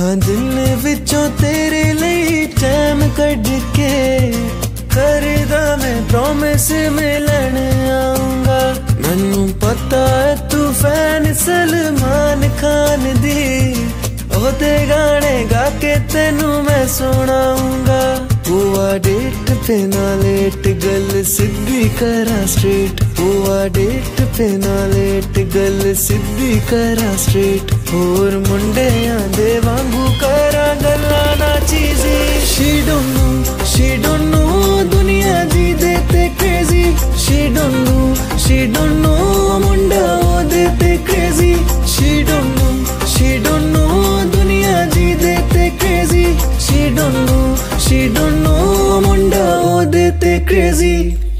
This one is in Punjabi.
ਹਾਂ ਦਿਲ ਵਿੱਚੋਂ ਤੇਰੇ ਲਈ ਟਾਈਮ ਕੱਢ ਕੇ ਕਰਦਾ ਮੈਂ ਪ੍ਰੋਮਿਸ ਮਿਲਣ ਆਉਂਗਾ ਮੈਨੂੰ ਪਤਾ ਹੈ ਤੂੰ ਫੈਨ ਸਲਮਾਨ ਖਾਨ ਦੀ। ਉਹਦੇ ਗਾਣੇ ਗਾ ਕੇ ਤੈਨੂੰ ਮੈਂ ਸੁਣਾਉਂਗਾ ਪੂਆ ਡੇਟ ਤੇ ਨਾ ਲੇਟ ਗੱਲ ਸਿੱਧੀ ਕਰਾਂ ਸਟ੍ਰੀਟ ਪੂਆ ਡੇਟ ਤੇ ਨਾ ਲੇਟ ਗੱਲ ਸਿੱਧੀ ਕਰਾਂ ਸਟ੍ਰੀਟ ਹੋਰ crazy she don't know she don't know ਮੁੰਡਾ ਉਹਦੇ ਤੇ crazy she don't know she don't know ਦੁਨੀਆ ਦੀ ਦੇ ਤੇ crazy she don't know she don't know ਮੁੰਡਾ ਉਹਦੇ ਤੇ ਕ੍ਰੇਜ਼ੀ